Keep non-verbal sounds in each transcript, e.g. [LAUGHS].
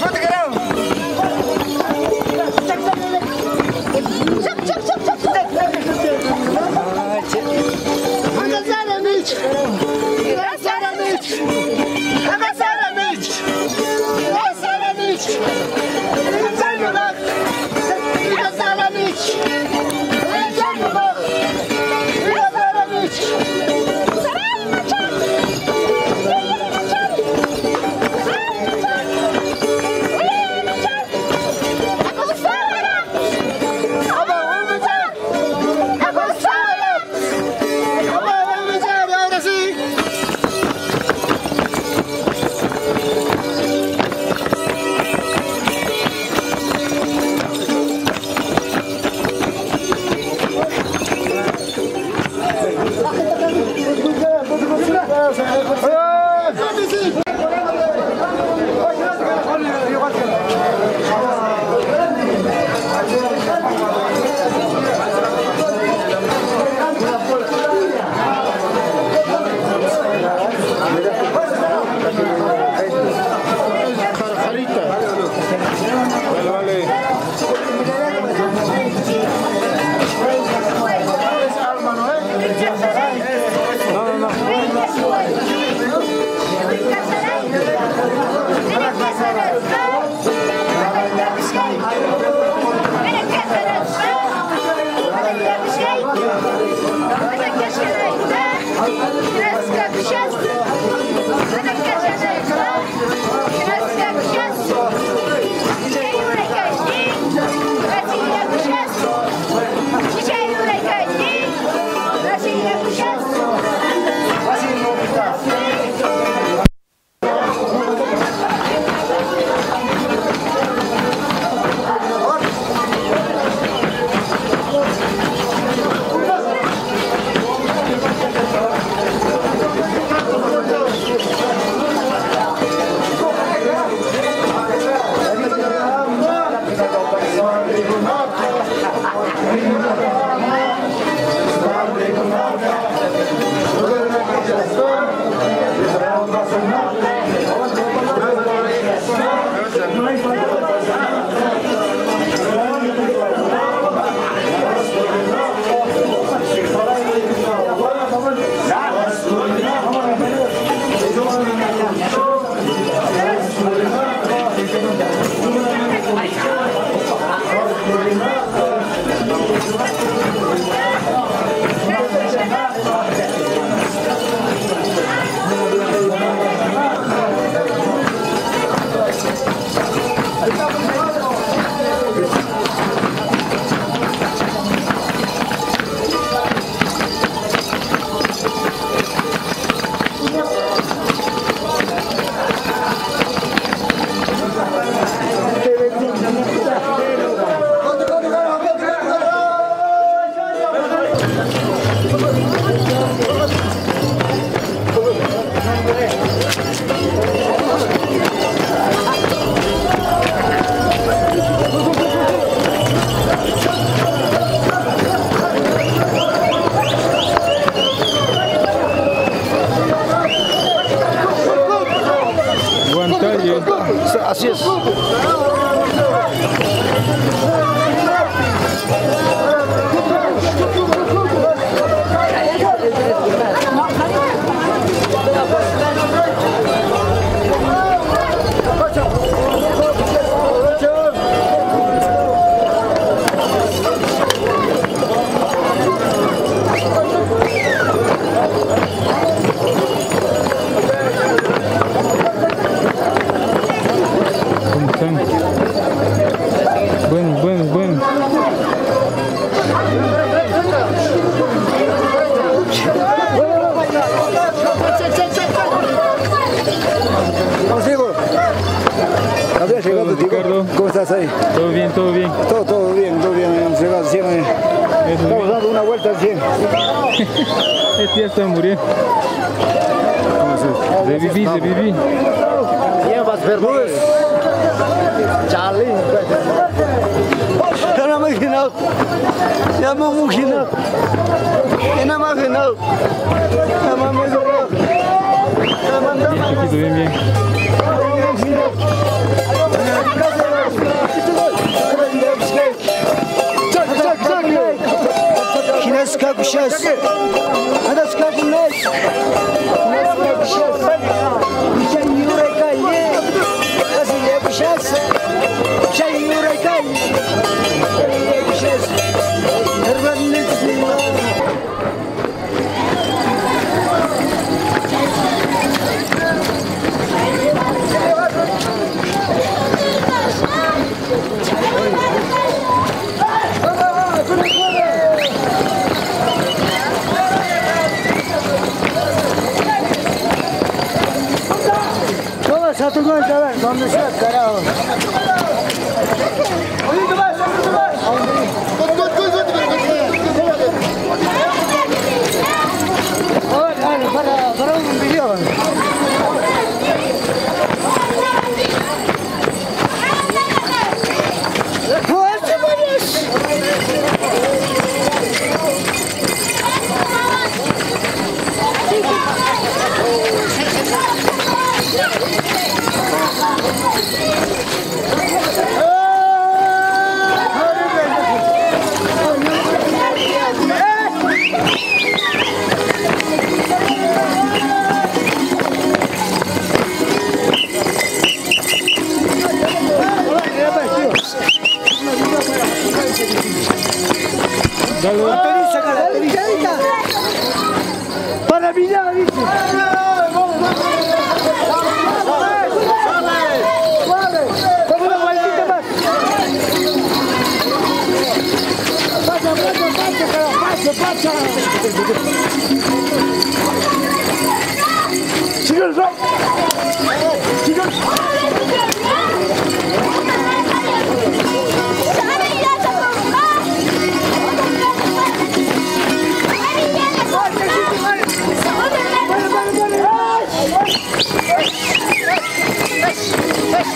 Hadi gel. 네. 네. 네. 네. 네. 네. 네. Look at that. Estás ahí? Todo bien, todo bien. Todo, todo bien, todo bien. Hemos llegado al 100. eh. Eso Estamos bien. dando una vuelta al 100. [LAUGHS] Este ya está muriendo. Reviví, reviví. Llevas Bermúdez. Charlie. Ya no me he imaginado. Ya me he imaginado. Ya no me he imaginado. Ya me he imaginado. Ya me he Bien, Кінець как сейчас. Кінець как у нас. Кінець как сейчас. Ще Юрика є. Азілє сейчас. Ще Юрика є. Tú con el cabrón, ¿dónde está el carajo? Dale, La pericia, acá, la pericia. Para Villar, dice. Vamos una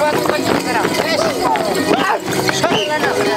Thank you.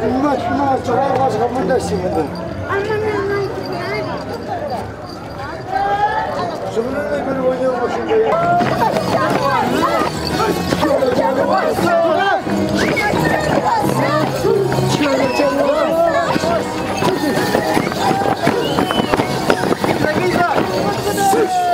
Hükümet buna saray başkanı destekledi. Sınırın öbürü oynuyor başında ya. Sıç!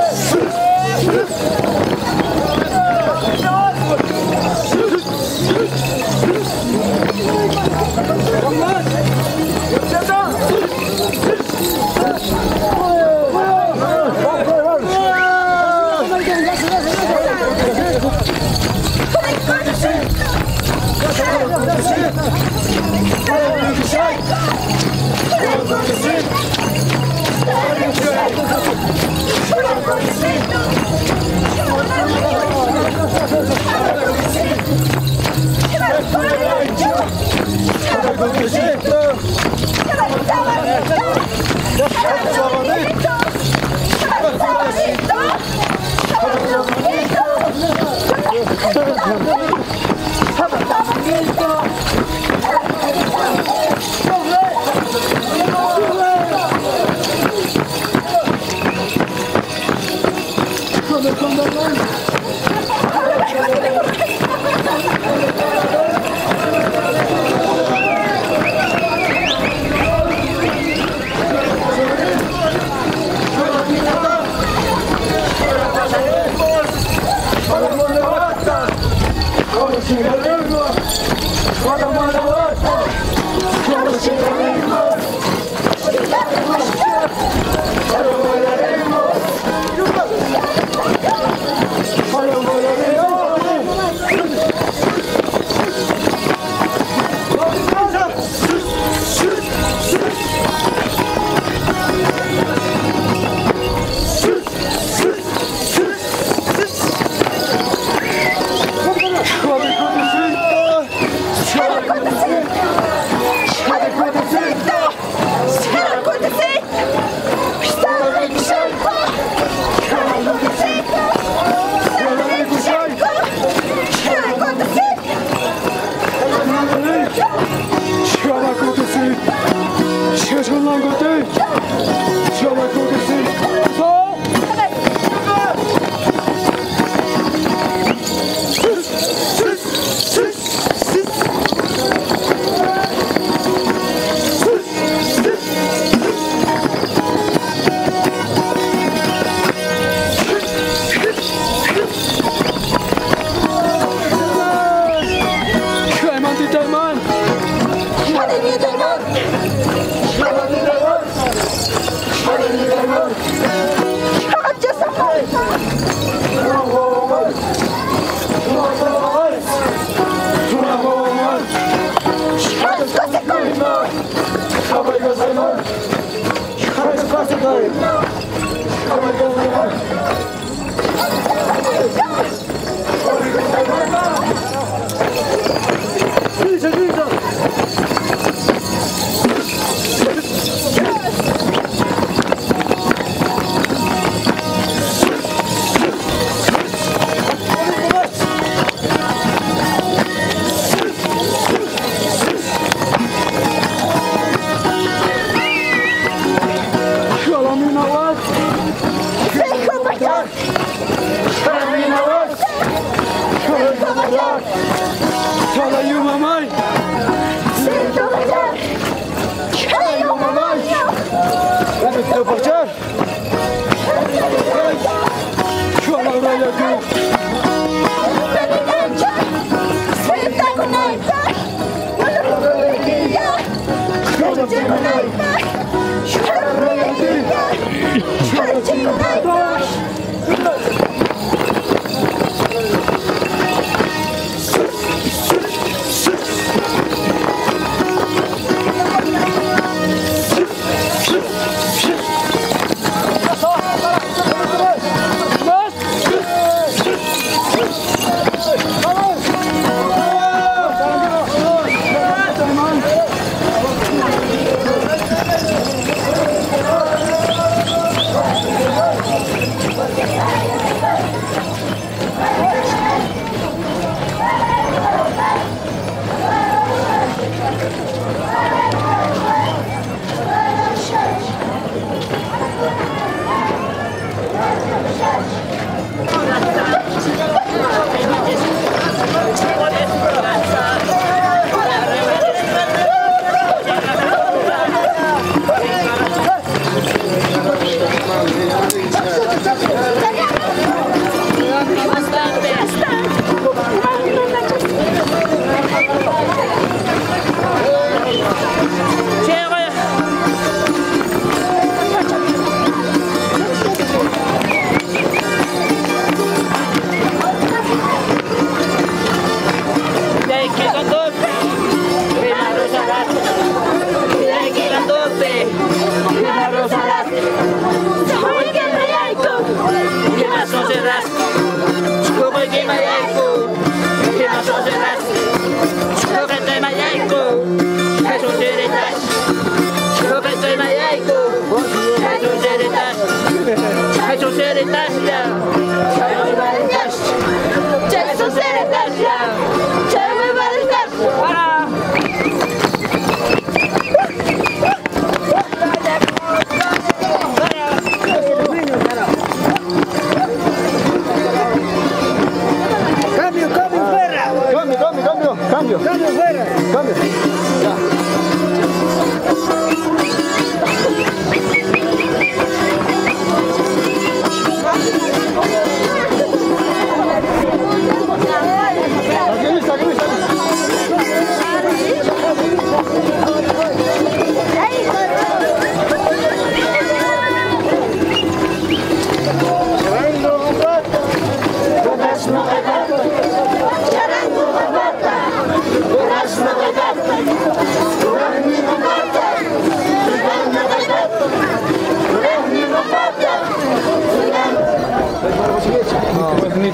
Продолжение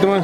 teman-teman.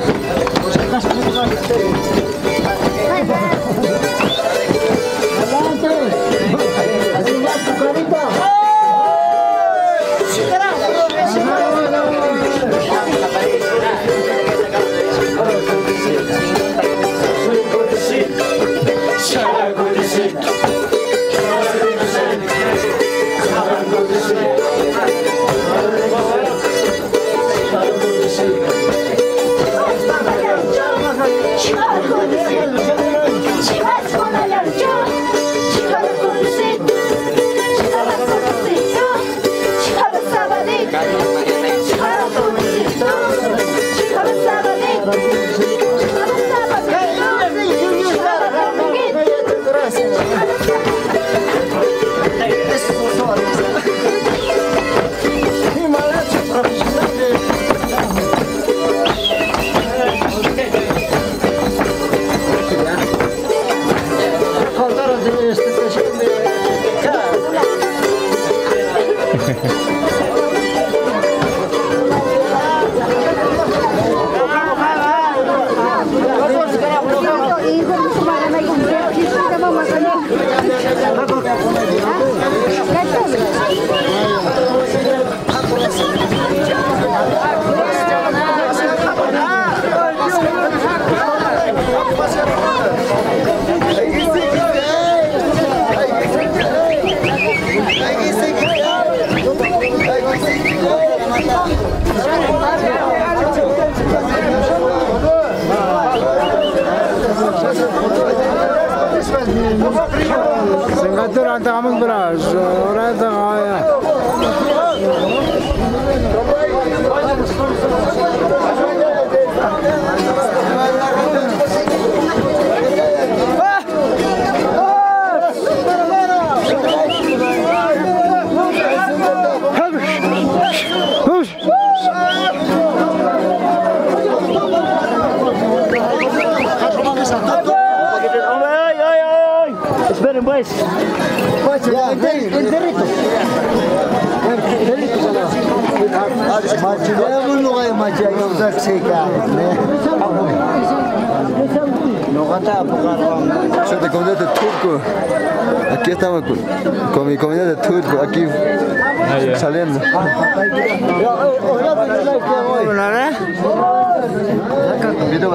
الدرع نتاع من براج ورايت Ya, el, el perrito. El perrito. Maçılayalım noğaya maçıya yoksak şey kahve. Nogata apagarvamda. com a comida de turco. aqui estamos con, con mi comida de turco, aquí saliendo. Ya, hola, ¿qué voy?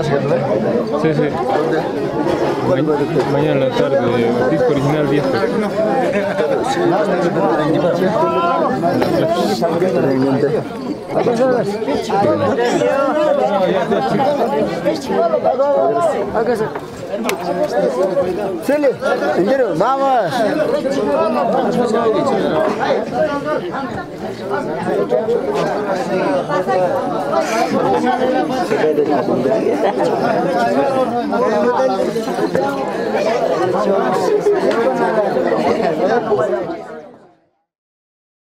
A grabar? Sí, sí. Ma- mañana en la tarde, disco original viejo. Sili, indirim, vamos.